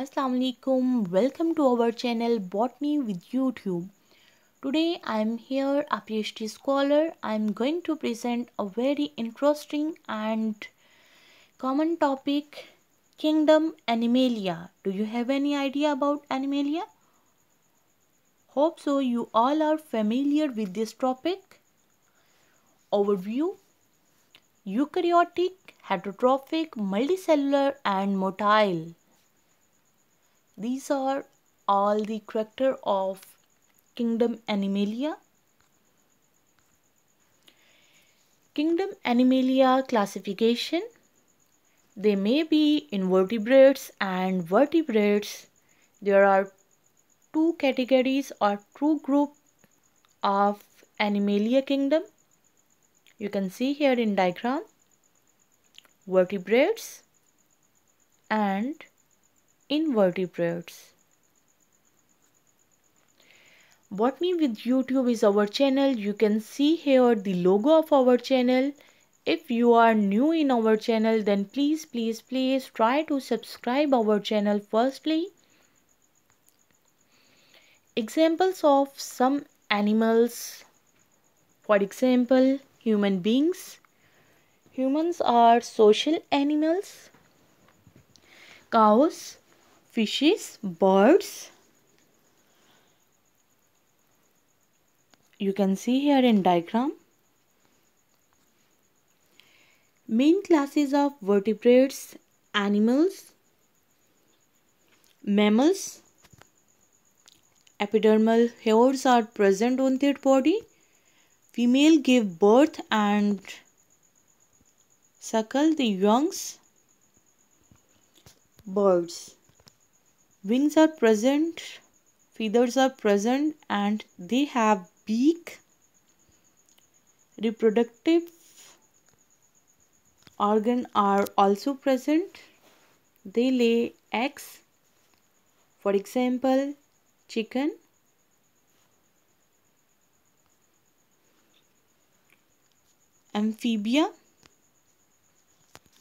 Assalamu alaikum. Welcome to our channel Botany with YouTube. Today I am here a PhD scholar. I am going to present a very interesting and common topic Kingdom Animalia. Do you have any idea about Animalia? Hope so you all are familiar with this topic. Overview Eukaryotic, heterotrophic, multicellular and motile. These are all the character of kingdom Animalia. Kingdom Animalia classification. They may be invertebrates and vertebrates. There are two categories or two group of Animalia kingdom. You can see here in diagram vertebrates and invertebrates. What Botany with YouTube is our channel. You can see here the logo of our channel. If you are new in our channel then please please please try to subscribe our channel firstly. Examples of some animals for example human beings. Humans are social animals. Cows, fishes, birds. You can see here in diagram. Main classes of vertebrates, animals, mammals. Epidermal hairs are present on their body. Female give birth and suckle the youngs. Birds wings are present feathers are present and they have beak reproductive organ are also present. They lay eggs for example chicken. Amphibia.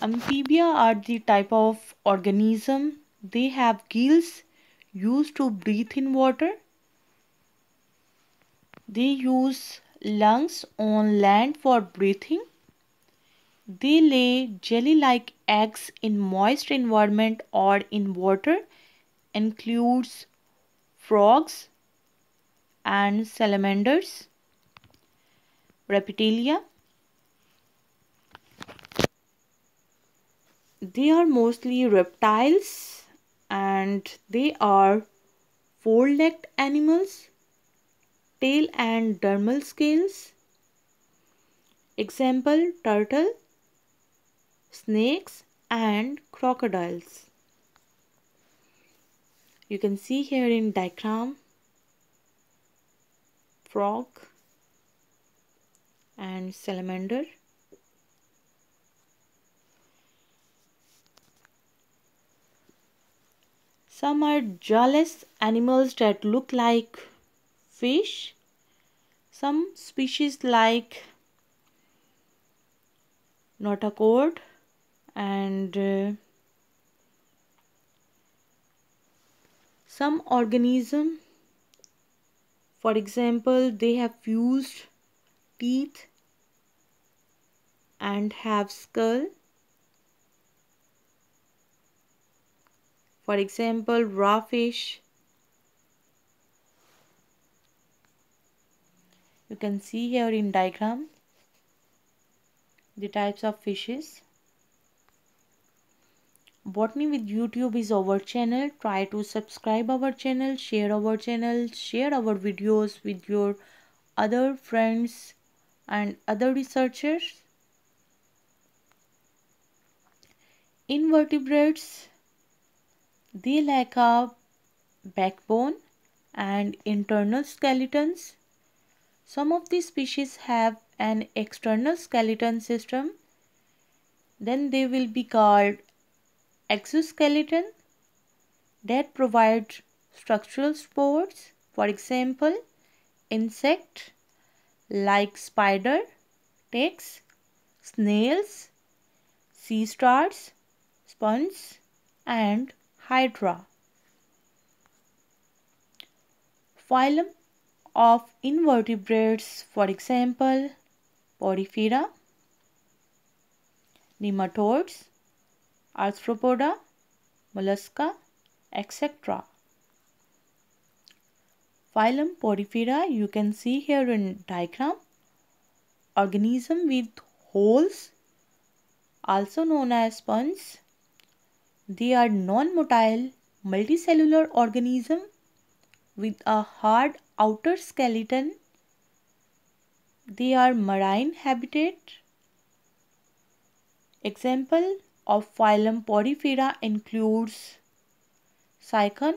Amphibia are the type of organism they have gills used to breathe in water. They use lungs on land for breathing. They lay jelly-like eggs in moist environment or in water includes frogs and salamanders. Reptilia They are mostly reptiles and they are four-legged animals, tail and dermal scales. Example turtle, snakes and crocodiles. You can see here in diagram frog and salamander. Some are jawless animals that look like fish. Some species like notochord and uh, some organism for example they have fused teeth and have skull For example, raw fish. You can see here in diagram the types of fishes. Botany with YouTube is our channel. Try to subscribe our channel, share our channel, share our videos with your other friends and other researchers. Invertebrates they lack a backbone and internal skeletons. Some of these species have an external skeleton system. Then they will be called exoskeleton that provide structural supports. For example, insect like spider, ticks, snails, sea stars, sponges and Hydra. Phylum of invertebrates, for example, Porifera, nematodes, arthropoda, mollusca, etc. Phylum Porifera, you can see here in diagram, organism with holes, also known as sponges they are non-motile multicellular organism with a hard outer skeleton. They are marine habitat. Example of phylum Porifera includes Sycon.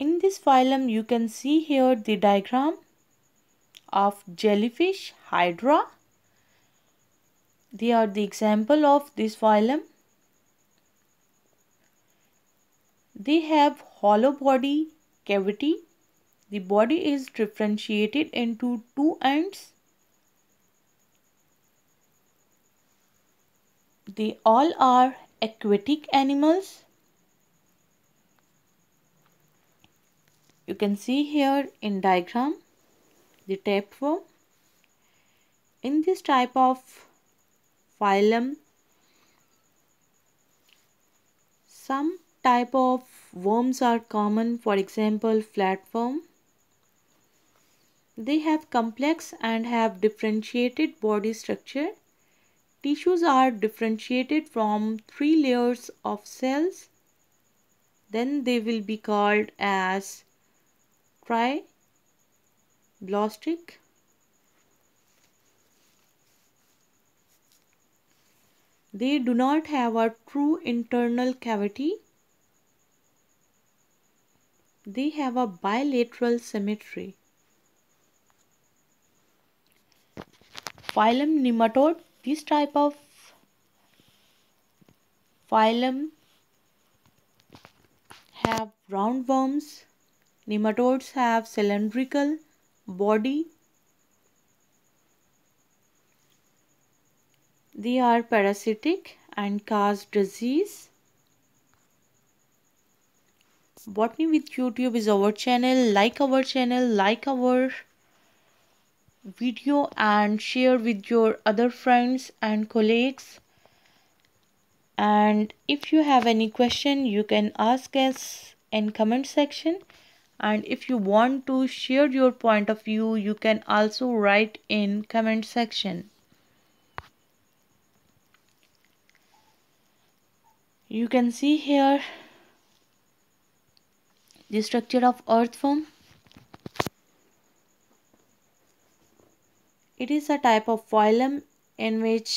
In this phylum you can see here the diagram of jellyfish hydra. They are the example of this phylum. They have hollow body cavity. The body is differentiated into two ends. They all are aquatic animals. You can see here in diagram the tapeworm. In this type of phylum, some type of worms are common, for example, flatworm. They have complex and have differentiated body structure. Tissues are differentiated from three layers of cells. Then they will be called as tri They do not have a true internal cavity. They have a bilateral symmetry. Phylum nematode. This type of phylum have roundworms. Nematodes have cylindrical body they are parasitic and cause disease. Botany with youtube is our channel. Like our channel like our video and share with your other friends and colleagues. And if you have any question you can ask us in comment section. And if you want to share your point of view you can also write in comment section you can see here the structure of earthworm it is a type of phylum in which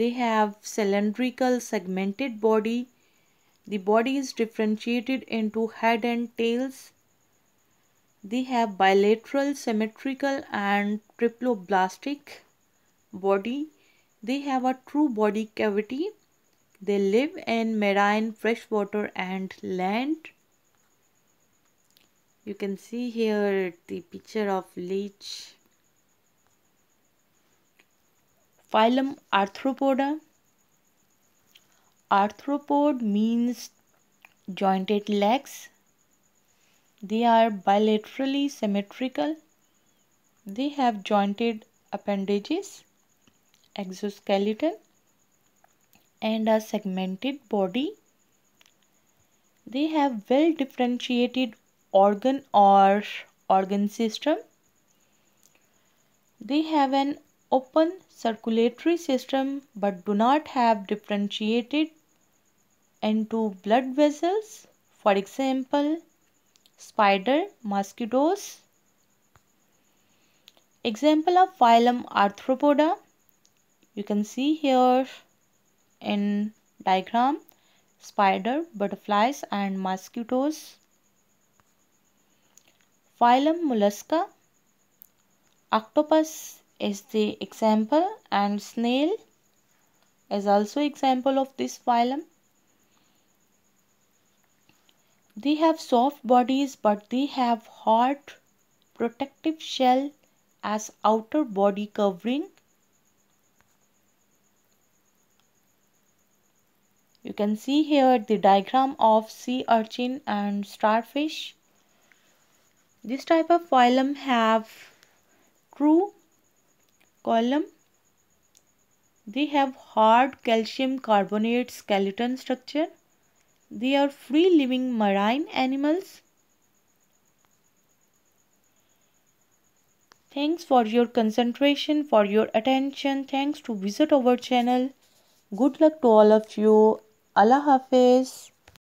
they have cylindrical segmented body the body is differentiated into head and tails they have bilateral symmetrical and triploblastic body. They have a true body cavity. They live in marine, freshwater and land. You can see here the picture of leech. Phylum Arthropoda. Arthropod means jointed legs they are bilaterally symmetrical. They have jointed appendages, exoskeleton, and a segmented body. They have well differentiated organ or organ system. They have an open circulatory system but do not have differentiated into blood vessels. For example, spider, mosquitoes. Example of phylum Arthropoda. You can see here in diagram spider, butterflies and mosquitoes. Phylum Mollusca. Octopus is the example and snail is also example of this phylum. They have soft bodies but they have hard protective shell as outer body covering. You can see here the diagram of sea urchin and starfish. This type of phylum have true coelom. They have hard calcium carbonate skeleton structure. They are free living marine animals. Thanks for your concentration, for your attention. Thanks to visit our channel. Good luck to all of you. Allah Hafiz